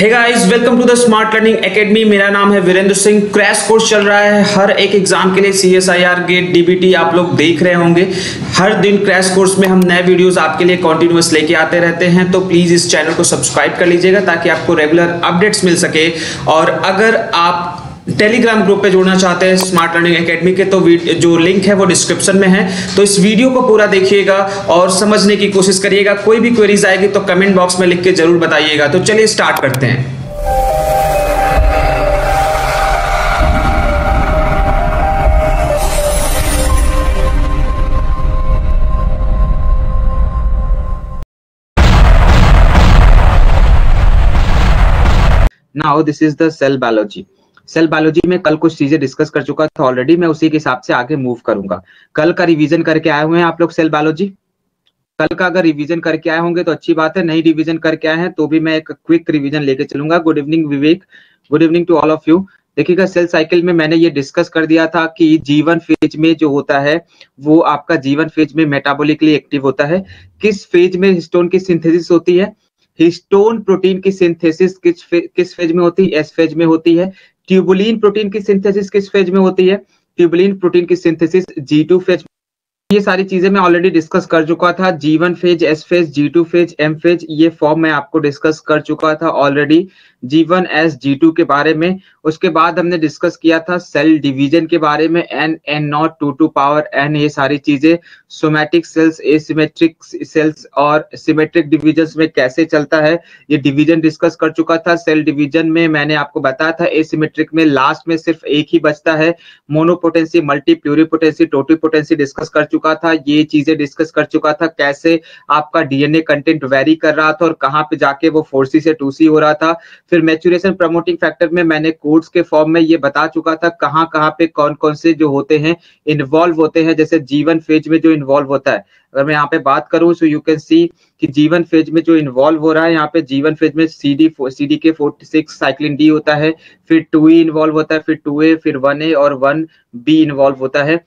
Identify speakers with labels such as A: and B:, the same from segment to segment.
A: Hey guys welcome to the smart learning academy मेरा नाम है वीरेंद्र सिंह। क्रैश कोर्स चल रहा है। हर एक एग्ज़ाम के लिए C S I R GATE DBT आप लोग देख रहे होंगे। हर दिन क्रैश कोर्स में हम नए वीडियोस आपके लिए कॉन्टिन्यूस लेके आते रहते हैं। तो प्लीज़ इस चैनल को सब्सक्राइब कर लीजिएगा ताकि आपको रेगुलर अपडेट्स मिल सके। और अगर आप टेलीग्राम ग्रुप पे जुड़ना चाहते हैं स्मार्ट लर्निंग एकेडमी के तो जो लिंक है वो डिस्क्रिप्शन में है। तो इस वीडियो को पूरा देखिएगा और समझने की कोशिश करिएगा। कोई भी क्वेरीज आएगी तो कमेंट बॉक्स में लिख के ज़रूर बताइएगा। तो चलिए स्टार्ट करते हैं।
B: Now this is the cell biology cell biology में कल कुछ चीज़ें डिस्कस कर चुका था ऑलरेडी मैं उसी के हिसाब से आगे मूव करूँगा। कल का रिवीजन करके आए हुए हैं आप लोग सेल बायोलॉजी? कल का अगर रिवीजन करके आए होंगे तो अच्छी बात है नहीं रिवीजन करके आए हैं तो भी मैं एक क्विक रिवीजन लेके चलूँगा। Good evening Vivek good evening to all of you देखिएगा सेल साइकिल में मैंने ये डिस्कस कर दिया था कि जीवन फ़ेज़ में जो होता है वो आपका जीवन फ़ेज़ में मेटाबॉलिकली एक्टिव होता है। किस फ़ेज़ में हिस्टोन की सिंथेसिस होती है? हिस्टोन प्रोटीन की सिंथेसिस किस फे, किस फ़ेज़ में होती है? एस फ़ेज़ में होती है। ट्यूबुलिन प्रोटीन की सिंथेसिस किस फ़ेज़ में होती है? ट्यूबुलिन प्रोटीन की सिंथेसिस जी टू फ़ेज़ ये सारी चीज़ें मैं ऑलरेडी डिस्कस कर चुका था। G one phase S phase G two phase M phase ये फॉर्म मैं आपको डिस्कस कर चुका था already G one S G two के बारे में। उसके बाद हमने डिस्कस किया था सेल डिवीज़न के बारे में N N naught two two power N ये सारी चीज़ें। सोमैटिक सेल्स एसिमेट्रिक सेल्स और सिमेट्रिक डिविजन में कैसे चलता है, ये डिवीज़न डिस्कस कर चुका था। सेल डिवीज़न में मैंने आपको बताया था एसिमेट्रिक में लास्ट में सिर्फ़ एक ही बचता है। Monopotency multi pluripotency totipotency discuss कर चुका था, ये चीज़ें डिस्कस कर चुका था, कैसे आपका डीएनए कंटेंट वेरी कर रहा था और कहाँ पे जाके वो फोर सी टू हो रहा था। फिर मैचुरेशन प्रमोटिंग फैक्टर में मैंने कोड्स के फॉर्म में ये बता चुका था, कहाँ कहाँ पे कौन कौन से जो होते हैं इन्वॉल्व होते हैं, जैसे जीवन फ़ेज़ में जो इन्वॉल्व होता है। अगर मैं यहाँ पे बात करूँ सो यू कैन सी कि जीवन फ़ेज़ में जो इन्वॉल्व हो रहा है, यहाँ पे जीवन फ़ेज़ में सी डी सी डी के फोर्टी सिक्स साइक्लिन डी होता है, फिर टू ई इन्वॉल्व होता है, फिर टू ए फिर वन ए और वन बी इन्वॉल्व होता है।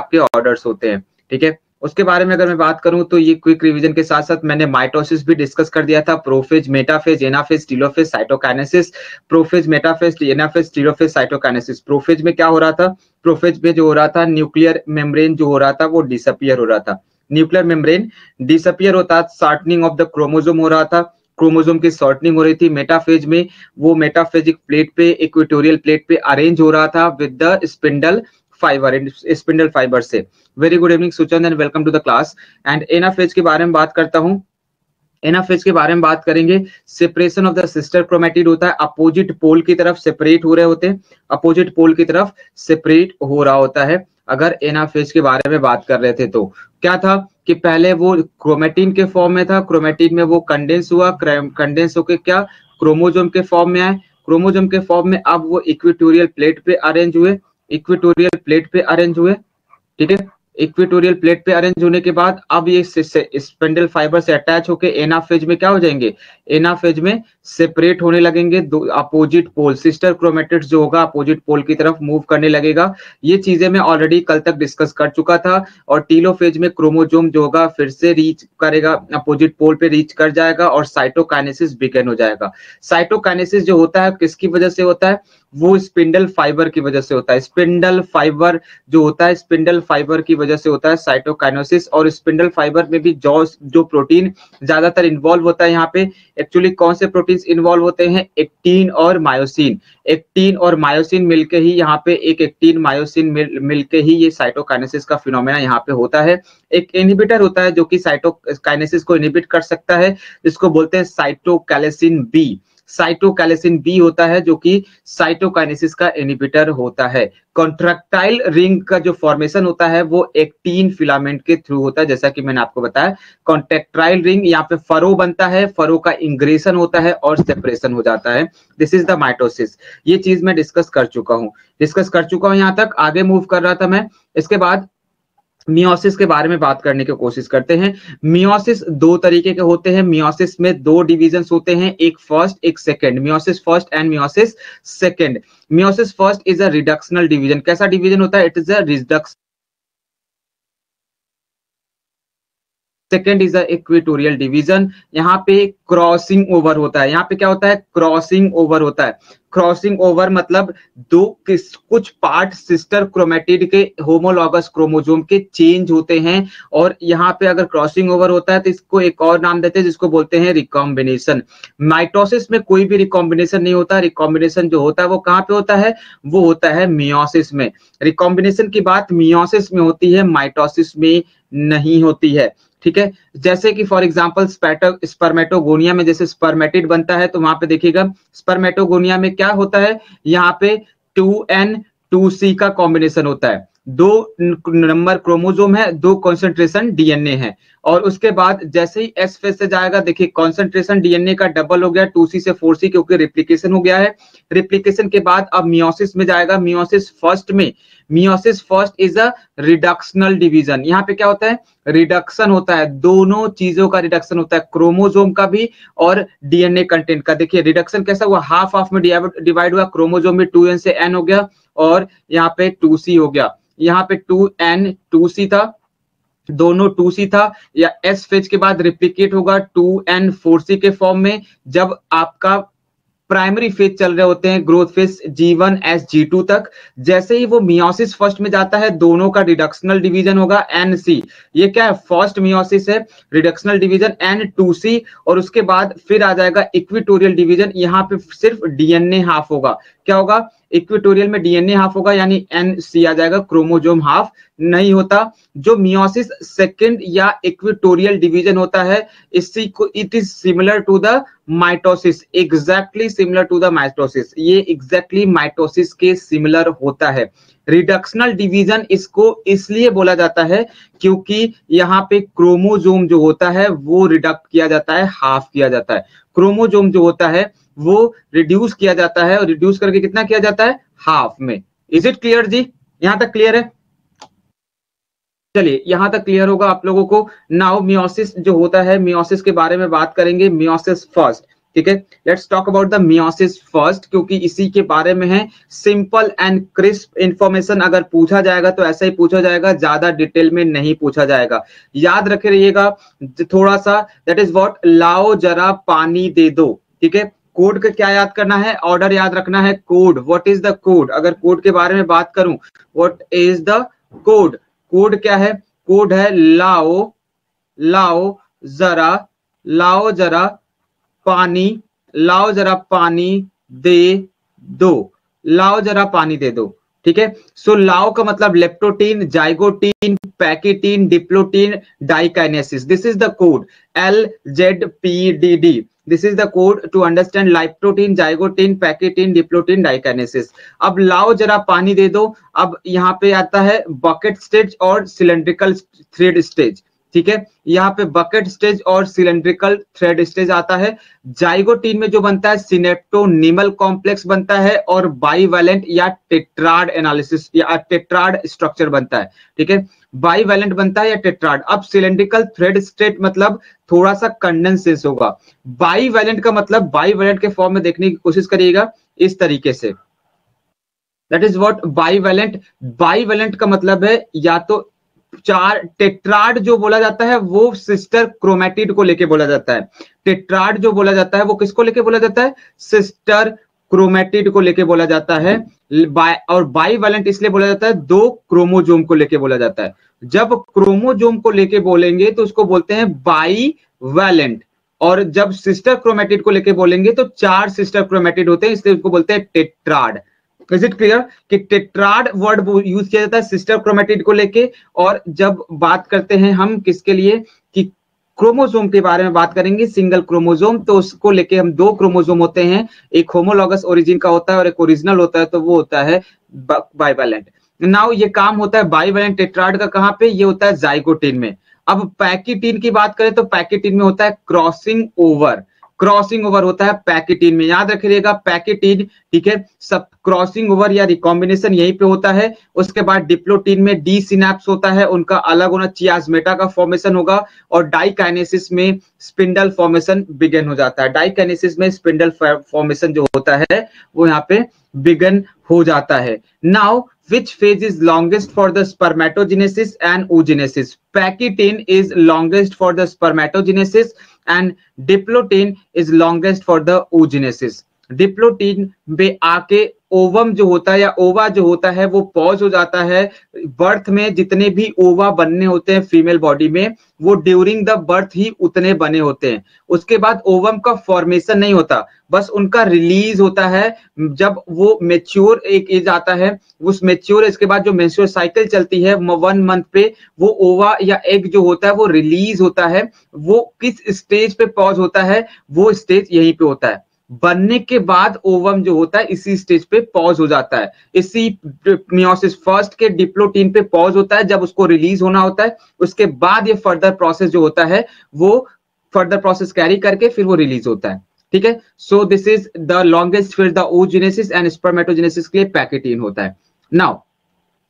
B: आपके ऑर्डर्स होते हैं, ठीक है? उसके बारे में अगर मैं बात करूँ तो ये क्विक रिवीजन के साथ साथ मैंने माइटोसिस भी डिस्कस कर दिया था prophase metaphase anaphase telophase cytokinesis prophase metaphase anaphase telophase cytokinesis prophase में क्या हो रहा था? प्रोफेज में जो हो रहा था न्यूक्लियर मेम्ब्रेन जो हो रहा था, वो डिसअपियर हो रहा था। न्यूक्लियर मेम्ब्रेन डिसअपियर होता शार्टनिंग ऑफ़ द क्रोमोजोम हो रहा था। क्रोमोजोम की शॉर्टनिंग हो रही थी। मेटाफेज में वो मेटाफेजिक प्लेट पे इक्वेटोरियल प्लेट पे अरेंज हो रहा था with the spindle fibre spindle fibre से। Very good evening Suchand and welcome to the class and anaphase के बारे में बात करता हूँ। एनाफेज के बारे में बात करेंगे। Separation of the sister chromatid होता है। अपोजिट पोल की तरफ़ सेपरेट हो रहे होते हैं। अपोजिट पोल की तरफ़ सेपरेट हो रहा होता है। अगर एनाफेज के बारे में बात कर रहे थे तो। क्या था कि पहले वो क्रोमेटिन के फॉर्म में था। क्रोमेटिन में वो कंडेंस हुआ। कंडेंस होकर क्या? क्रोमोजोम के फॉर्म में आए। क्रोमोजोम के फॉर्म में अब वो इक्वेटोरियल प्लेट पे अरेंज हुए। इक्वेटोरियल प्लेट पे अरेंज हुए, ठीक है? इक्वेटोरियल प्लेट पे अरेंज होने के बाद अब ये स्पेंडल फाइबर से अटैच होके एनाफेज में क्या हो जाएँगे? एनाफेज में सेपरेट होने लगेंगे, दो अपोजिट पोल सिस्टर क्रोमेटिड्स जो होगा अपोजिट पोल की तरफ़ मूव करने लगेगा। ये चीज़ें मैं ऑलरेडी कल तक डिस्कस कर चुका था और टीलोफेज में क्रोमोजोम जो होगा फिर से रीच करेगा अपोजिट पोल पे रीच कर जाएगा और साइटोकाइनेसिस बिगेन हो जाएगा। साइटोकाइनेसिस जो होता है, किसकी वजह से होता है? वो स्पिंडल फाइबर की वजह से होता है। स्पिंडल फाइबर जो होता है स्पिंडल फाइबर की वजह से होता है साइटोकाइनोसिस और स्पिंडल फाइबर में भी जो जो प्रोटीन ज़्यादातर इन्वॉल्व होता है यहाँ पे। एक्चुअली कौन से प्रोटीन इन्वॉल्व होते हैं? एक्टीन और मायोसिन एक्टीन और मायोसिन मिलके ही यहाँ पे एक एक्टीन मायोसिन मिल, मिलके ही ये साइटोकाइनेसिस का फिनोमेना यहाँ पे होता है। एक इनहिबिटर होता है जो कि साइटोकाइनेसिस को इनहिबिट कर सकता है, जिसको बोलते हैं साइटोकैलेसिन बी साइटोकैलेसिन बी होता है, जो कि साइटोकाइनेसिस का इनिबिटर होता है। कॉन्ट्रैक्टाइल रिंग का जो फॉर्मेशन होता है, वो एक्टीन फिलामेंट के थ्रू होता है, जैसा कि मैंने आपको बताया। कॉन्ट्रैक्टाइल रिंग यहाँ पे फरो बनता है, फरो का इंग्रेशन होता है और सेपरेशन हो जाता है। दिस इज़ द माइटोसिस ये चीज़ मैं डिस्कस कर चुका हूँ। डिस्कस कर चुका हूँ यहाँ तक, आगे मूव कर रहा था मैं। इसके बाद मियोसिस के बारे में बात करने की कोशिश करते हैं। मियोसिस दो तरीके के होते हैं। मियोसिस में दो डिविजन होते हैं, एक फ़र्स्ट, एक second. Meiosis first and meiosis second. Meiosis first is a reductional division. कैसा डिवीज़न होता है? It is a redux second is equatorial division यहाँ पे क्रॉसिंग ओवर होता है। यहाँ पे क्या होता है? क्रॉसिंग ओवर होता है। क्रॉसिंग ओवर मतलब दो किस, कुछ पार्ट सिस्टर क्रोमेटिड के होमोलॉगस क्रोमोजोम के चेंज होते हैं। और यहाँ पे अगर क्रॉसिंग ओवर होता है तो इसको एक और नाम देते हैं, जिसको बोलते हैं रिकॉम्बिनेशन माइटोसिस में कोई भी रिकॉम्बिनेशन नहीं होता। रिकॉम्बिनेशन जो होता है वो कहाँ पे होता है? वो होता है मियोसिस में। रिकॉम्बिनेशन की बात मियोसिस में होती है माइटोसिस में नहीं होती है। ठीक है? जैसे कि फॉर एग्ज़ाम्पल स्पैटो स्पर्मेटोगोनिया में जैसे स्पर्मेटिड बनता है तो वहाँ पे देखिएगा स्पर्मेटोगोनिया में क्या होता है? यहाँ पे टू एन टू सी का कॉम्बिनेशन होता है। दो नंबर क्रोमोजोम है, दो कॉन्सेंट्रेशन डीएनए है। और उसके बाद जैसे ही एस फ़ेज़ से जाएगा, देखिए कॉन्सेंट्रेशन डीएनए का डबल हो गया टू सी से फोर सी क्योंकि रिप्लीकेशन हो गया है। रिप्लीकेशन के बाद अब मियोसिस में जाएगा। मियोसिस फ़र्स्ट में। Meiosis first is a reductional division यहाँ पे क्या होता है? रिडक्शन होता है। दोनों चीज़ों का रिडक्शन होता है। क्रोमोजोम का भी और डीएनए कंटेंट का। देखिए रिडक्शन कैसा हुआ? हाफ़ हाफ़ में डिवाइड हुआ। क्रोमोजोम में टू एन से एन हो गया और यहाँ पे टू सी हो गया। यहाँ पे टू एन टू सी था। दोनों टू सी था, या एस फ़ेज़ के बाद रिप्लीकेट होगा टू एन फोर सी के फॉर्म में, जब आपका प्राइमरी फ़ेज़ चल रहे होते हैं growth phase G one S G two तक, जैसे ही वो मियोसिस फ़र्स्ट में जाता है, दोनों का रिडक्शनल डिवीज़न होगा एन सी ये क्या है? फ़र्स्ट मियोसिस है reductional division N two C और उसके बाद फिर आ जाएगा इक्विटोरियल डिवीज़न यहाँ पे सिर्फ़ डीएनए हाफ़ होगा। क्या होगा? इक्वेटोरियल में डीएनए हाफ़ होगा, यानी एन सी आ जाएगा क्रोमोजोम हाफ़ नहीं होता। जो मियोसिस सेकेंड या इक्वेटोरियल डिवीज़न होता है, इसी को it is similar to the mitosis exactly similar to the mitosis ये एग्जैक्टली exactly माइटोसिस के सिमिलर होता है। रिडक्शनल डिवीज़न इसको इसलिए बोला जाता है क्योंकि यहाँ पे क्रोमोजोम जो होता है, वो रिडक्ट किया जाता है हाफ़ किया जाता है। क्रोमोजोम जो होता है, वो रिड्यूस किया जाता है और रिड्यूस करके कितना किया जाता है? हाफ़ में। इज़ इट क्लियर जी? यहाँ तक क्लियर है? चलिए, यहाँ तक क्लियर होगा आप लोगों को। नाउ मियोसिस जो होता है मियोसिस के बारे में बात करेंगे। मियोसिस फ़र्स्ट ठीक है? Let's talk about the meiosis first क्योंकि इसी के बारे में है। सिंपल एंड क्रिस्प इंफॉर्मेशन अगर पूछा जाएगा तो ऐसा ही पूछा जाएगा, ज़्यादा डिटेल में नहीं पूछा जाएगा। याद रखे रहिएगा थोड़ा सा दैट इज़ वॉट लाओ जरा पानी दे दो, ठीक है? कोड का क्या याद करना है? ऑर्डर याद रखना है code what is the code अगर कोड के बारे में बात करूँ what is the code code क्या है? कोड है, लाओ लाओ जरा लाओ जरा पानी, लाओ जरा पानी दे दो। लाओ जरा पानी दे दो, ठीक है? सो लाओ का मतलब leptotene zygotene, pachytene diplotene diakinesis this is the code L Z P D D this is the code to understand leptotene zygotene, pachytene diplotene diakinesis अब लाओ जरा पानी दे दो। अब यहाँ पे आता है बकेट स्टेज और सिलेंड्रिकल थ्रेड स्टेज ठीक है? यहाँ पे बकेट स्टेज और सिलेंड्रिकल थ्रेड स्टेज आता है। जाइगोटीन में जो बनता है सिनेप्टोनिमल कॉम्प्लेक्स बनता है और बाईवैलेंट या टेट्राड एनालिसिस या टेट्राड स्ट्रक्चर बनता है। ठीक है? बाईवैलेंट बनता है या टेट्राड अब सिलेंड्रिकल थ्रेड स्टेट मतलब थोड़ा सा कंडेंसेस होगा। बाईवैलेंट का मतलब बाईवैलेंट के फॉर्म में देखने की कोशिश करिएगा इस तरीके से। That is what bivalent bivalent का मतलब है या तो चार टेट्राड जो बोला जाता है, वो सिस्टर क्रोमेटिड को लेके बोला जाता है। टेट्राड जो बोला जाता है, वो किसको लेके बोला जाता है? सिस्टर क्रोमेटिड को लेके बोला जाता है। और बाई वैलेंट इसलिए बोला जाता है, दो क्रोमोजोम को लेके बोला जाता है। जब क्रोमोजोम को लेके बोलेंगे तो उसको बोलते हैं बाई वैलेंट और जब सिस्टर क्रोमेटिड को लेके बोलेंगे तो चार सिस्टर क्रोमेटिड होते हैं, इसलिए उसको बोलते हैं टेट्राड। इज़ इट क्लियर कि टेट्राड वर्ड यूज़ किया जाता है सिस्टर क्रोमेटिड को लेके? और जब बात करते हैं हम किसके लिए? कि क्रोमोसोम के बारे में बात करेंगे सिंगल क्रोमोसोम तो उसको लेके हम दो क्रोमोसोम होते हैं। एक होमोलॉगस ओरिजिन का होता है और एक ओरिजिनल होता है तो वो होता है बाइवेलेंट नाउ ये काम होता है बाइवेलेंट टेट्राड का कहाँ पे? ये होता है जाइगोटिन में. अब पैकेटिन की बात करें तो पैकेटिन में होता है क्रॉसिंग ओवर क्रॉसिंग ओवर होता है पैकेटिन में। याद रखिएगा पैकेटिन ठीक है? सब क्रॉसिंग ओवर या रिकॉम्बिनेशन यहीं पे होता है। उसके बाद डिप्लोटीन में डी सिनेप्स होता है। उनका अलग होना चियाजमेटा का फॉर्मेशन होगा और डाइकाइनेसिस में स्पिंडल फॉर्मेशन बिगन हो जाता है। डाइकाइनेसिस में स्पिंडल फॉर्मेशन जो होता है, वो यहाँ पे बिगन हो जाता है। Now which phase is longest for the spermatogenesis and oogenesis? Pachytene is longest for the spermatogenesis and diplotin is longest for the oogenesis diplotene पे आके ओवम जो होता है या ओवा जो होता है, वो पॉज हो जाता है। बर्थ में जितने भी ओवा बनने होते हैं फीमेल बॉडी में, वो ड्यूरिंग द बर्थ ही उतने बने होते हैं। उसके बाद ओवम का फॉर्मेशन नहीं होता, बस उनका रिलीज़ होता है। जब वो मेच्योर एक एज आता है, उस मेच्योर एज के बाद जो मेच्योर साइकिल चलती है वन मंथ पे, वो ओवा या एग जो होता है, वो रिलीज़ होता है। वो किस स्टेज पे पॉज होता है, वो स्टेज यहीं पे होता है। बनने के बाद ओवम जो होता है, इसी स्टेज पे पॉज हो जाता है। इसी मियोसिस फ़र्स्ट के डिप्लोटीन पे पॉज होता है, जब उसको रिलीज़ होना होता है, उसके बाद ये फर्दर प्रोसेस जो होता है, वो फर्दर प्रोसेस कैरी करके फिर वो रिलीज़ होता है। ठीक है? So this is the longest फिर द ओजेनेसिस एंड स्पर्मेटोजेनेसिस के लिए पैकेटीन होता है। नाउ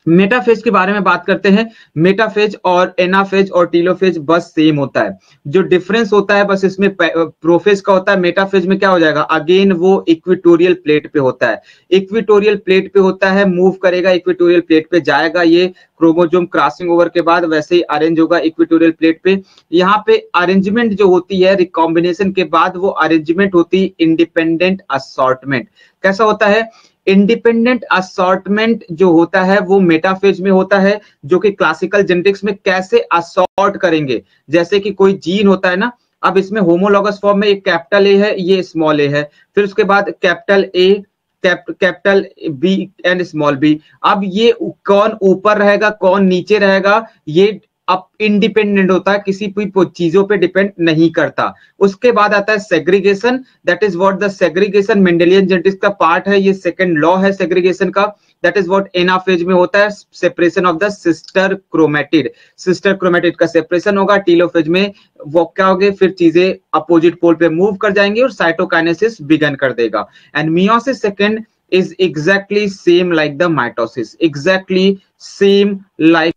B: मेटाफेज के बारे में बात करते हैं। मेटाफेज और एनाफेज और टीलोफेज बस सेम होता है। जो डिफरेंस होता है, बस इसमें प्रोफेज का होता है। मेटाफेज में क्या हो जाएगा? अगेन वो इक्विटोरियल प्लेट पे होता है। इक्विटोरियल प्लेट पे होता है मूव करेगा इक्विटोरियल प्लेट पे जाएगा। ये क्रोमोजोम क्रॉसिंग ओवर के बाद वैसे ही अरेंज होगा इक्विटोरियल प्लेट पे। यहाँ पे अरेंजमेंट जो होती है रिकॉम्बिनेशन के बाद वो अरेंजमेंट होती है इंडिपेंडेंट असॉर्टमेंट कैसा होता है? इंडिपेंडेंट असॉर्टमेंट जो होता है, वो मेटाफेज में होता है, जो कि क्लासिकल जेनेटिक्स में कैसे असॉर्ट करेंगे। जैसे कि कोई जीन होता है ना, अब इसमें होमोलॉगस फॉर्म में एक कैपिटल ए है, ये स्मॉल ए है। फिर उसके बाद capital A capital B and small B. अब ये कौन ऊपर रहेगा, कौन नीचे रहेगा, ये अब इंडिपेंडेंट होता है, किसी भी चीज़ों पे डिपेंड नहीं करता। उसके बाद आता है segregation that is what the segregation Mendelian genetics का पार्ट है, ये सेकंड लॉ है सेग्रीगेशन का। दैट इज़ व्हाट एनाफेज में होता है separation of the sister chromatid sister chromatid का सेपरेशन होगा टीलोफेज में। वो क्या होगे, फिर चीज़ें अपोजिट पोल पे मूव कर जाएँगे और साइटोकाइनेसिस बिगन कर देगा। And meiosis second is exactly same like the mitosis exactly same like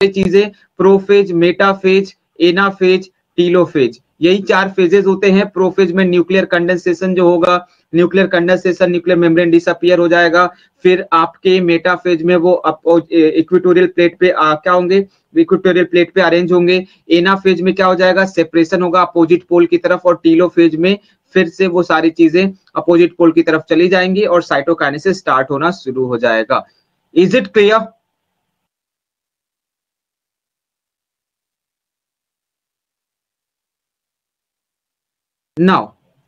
B: चीज़ें प्रोफेज मेटाफेज एनाफेज टीलोफेज यही चार फेजेस होते हैं। प्रोफेज में न्यूक्लियर कंडेंसेशन जो होगा nuclear condensation nuclear membrane disappear हो जाएगा। फिर आपके मेटाफेज में वो इक्विटोरियल प्लेट पे आ, क्या होंगे? इक्विटोरियल प्लेट पे अरेंज होंगे। एनाफेज में क्या हो जाएगा? सेपरेशन होगा अपोजिट पोल की तरफ़ और टीलोफेज में फिर से वो सारी चीज़ें अपोजिट पोल की तरफ़ चली जाएँगी और साइटोकाइनेसिस स्टार्ट होना शुरू हो जाएगा। इज़ इट क्लियर नाउ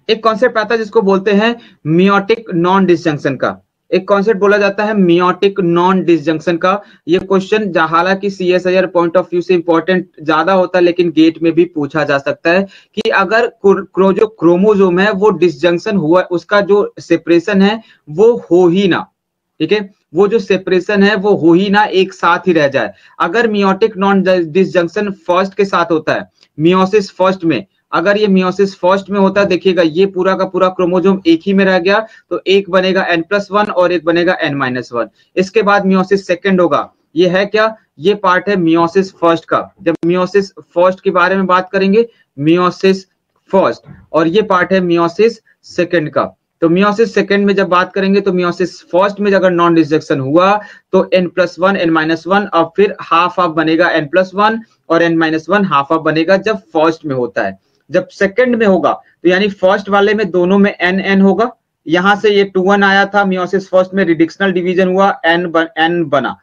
B: एक कॉन्सेप्ट आता है जिसको बोलते हैं मियोटिक नॉन डिसजंक्शन का। एक कॉन्सेप्ट बोला जाता है मियोटिक नॉन डिसजंक्शन का। ये क्वेश्चन हालाँकि C S point of view से इंपॉर्टेंट ज़्यादा होता है, लेकिन गेट में भी पूछा जा सकता है कि अगर जो क्रोमोजोम है, वो डिसजंक्शन हुआ, उसका जो सेपरेशन है, वो हो ही ना। ठीक है? वो जो सेपरेशन है, वो हो ही ना, एक साथ ही रह जाए। अगर मियोटिक नॉन डिसजंक्शन फ़र्स्ट के साथ होता है मियोसिस फ़र्स्ट में अगर ये मियोसिस फ़र्स्ट में होता देखिएगा, ये पूरा का पूरा क्रोमोजोम एक ही में रह गया तो एक बनेगा एन प्लस वन और एक बनेगा एन माइनस वन इसके बाद मियोसिस सेकेंड होगा। ये है क्या? ये पार्ट है मियोसिस फ़र्स्ट का। जब मियोसिस फ़र्स्ट के बारे में बात करेंगे मियोसिस फ़र्स्ट और ये पार्ट है मियोसिस सेकेंड का। तो मियोसिस सेकेंड में जब बात करेंगे तो मियोसिस फ़र्स्ट में अगर नॉन डिजेक्शन हुआ तो n plus one n minus one और फिर हाफ़ हाफ़ बनेगा एन प्लस वन और n minus one half half बनेगा जब फ़र्स्ट में होता है। जब सेकंड में होगा तो यानी फ़र्स्ट वाले में दोनों में एन एन होगा। यहाँ से ये टू वन आया था मियोसिस फ़र्स्ट में रिडिक्शनल डिवीज़न हुआ एन बन, एन बना।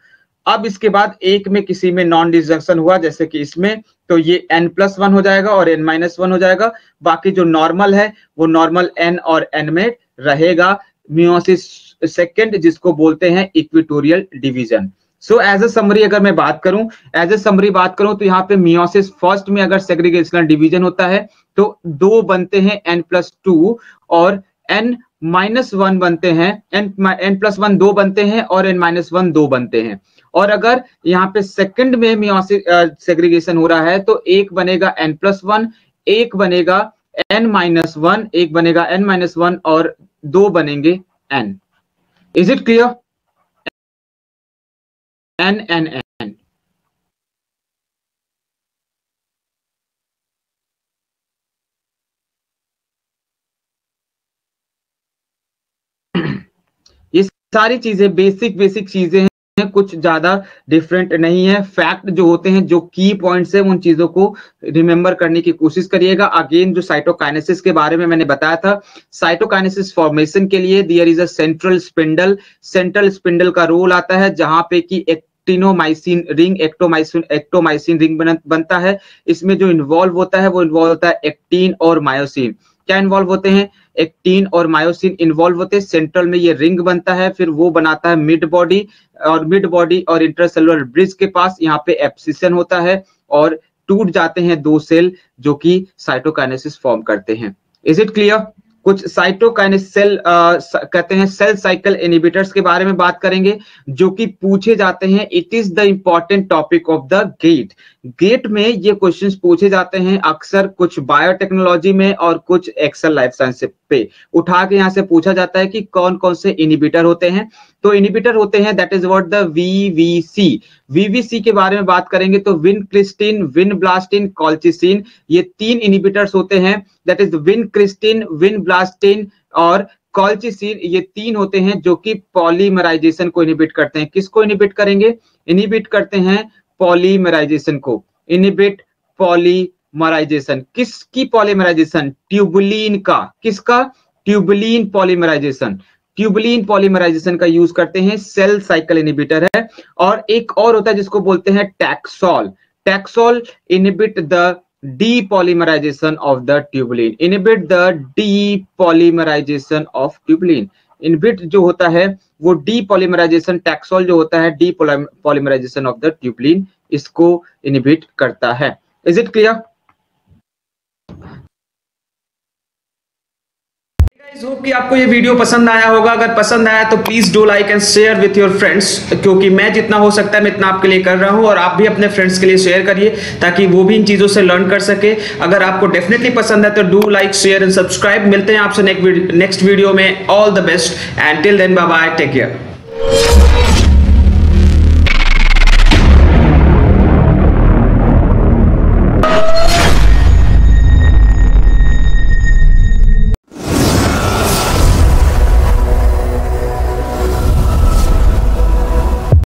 B: अब इसके बाद एक में किसी में नॉन डिजक्शन हुआ जैसे कि इसमें तो ये एन प्लस वन हो जाएगा और एन माइनस वन हो जाएगा। बाकी जो नॉर्मल है वो नॉर्मल एन और एन में रहेगा। मियोसिस सेकेंड जिसको बोलते हैं equatorial division so as a summary अगर मैं बात करूँ एज ए समरी बात करूँ तो यहाँ पे मियोसिस फ़र्स्ट में अगर सेग्रीगेशनल डिवीज़न होता है तो दो बनते हैं एन प्लस टू और एन माइनस वन बनते हैं एन एन प्लस वन दो बनते हैं और एन माइनस वन दो बनते हैं। और अगर यहाँ पे सेकंड में मियोसिस सेग्रीगेशन हो रहा है तो एक बनेगा एन प्लस वन एक बनेगा एन माइनस वन एक बनेगा एन माइनस वन और दो बनेंगे N is it clear N. ये सारी चीज़ें बेसिक बेसिक चीज़ें हैं, कुछ ज़्यादा डिफरेंट नहीं है। फैक्ट जो होते हैं, जो की पॉइंट्स है, उन चीज़ों को रिमेंबर करने की कोशिश करिएगा। अगेन जो साइटोकाइनेसिस के बारे में मैंने बताया था साइटोकाइनेसिस फॉर्मेशन के लिए there is a central spindle central spindle का रोल आता है, जहाँ पे कि एक actinomycin ring actomyosin actomyosin ring बन, बनता है। इसमें जो इन्वॉल्व होता है वो इन्वॉल्व होता है एक्टीन और मायोसिन क्या इन्वॉल्व होते हैं? एक्टीन और मायोसिन इन्वॉल्व होते हैं। सेंट्रल में ये रिंग बनता है फिर वो बनाता है मिड बॉडी और मिड बॉडी और इंटरसेलुलर ब्रिज के पास यहाँ पे एप्सिसन होता है और टूट जाते हैं दो सेल जो कि साइटोकाइनेसिस फॉर्म करते हैं। इज़ इट क्लियर कुछ साइटोकाइन सेल आ, कहते हैं सेल साइकिल इनिबिटर्स के बारे में बात करेंगे जो कि पूछे जाते हैं it is the important topic of the GATE GATE में ये क्वेश्चंस पूछे जाते हैं अक्सर कुछ बायोटेक्नोलॉजी में और कुछ एक्सेल लाइफ साइंस पे। उठा के यहाँ से पूछा जाता है कि कौन कौन से इनिबिटर होते हैं। तो इनिबिटर होते हैं that is what the VVC VVC के बारे में बात करेंगे तो vincristine vinblastine colchicine, ये तीन इनिबिटर्स होते हैं। That is vincristine vinblastine और कॉल्चिसिन, ये तीन होते हैं जो कि पॉलीमराइजेशन को इनिबिट करते हैं। किसको इनिबिट करेंगे? इनिबिट करते हैं पॉलीमराइजेशन को इनिबिट पॉलीमराइजेशन किसकी पॉलीमराइजेशन ट्यूबुलिन का। किसका? ट्यूबुलिन पॉलीमराइजेशन ट्यूबुलिन पॉलीमराइजेशन का यूज़ करते हैं सेल साइकिल इनिबिटर है। और एक और होता है जिसको बोलते हैं taxol taxol inhibit the depolymerization of the tubulin. Inhibit the depolymerization of tubulin. Inhibit जो होता है, वो डी पॉलीमराइजेशन टैक्सोल जो होता है depolymerization of the tubulin, इसको इनबिट करता है। इज़ इट क्लियर
A: होप कि आपको ये वीडियो पसंद आया होगा। अगर पसंद आया तो please do like and share with your friends क्योंकि मैं जितना हो सकता है, मैं इतना आपके लिए कर रहा हूँ, और आप भी अपने फ्रेंड्स के लिए शेयर करिए, ताकि वो भी इन चीज़ों से लर्न कर सके। अगर आपको डेफिनेटली पसंद है तो do like share and subscribe मिलते हैं आपसे नेक्स्ट वीडियो में। All the best and till then bye take care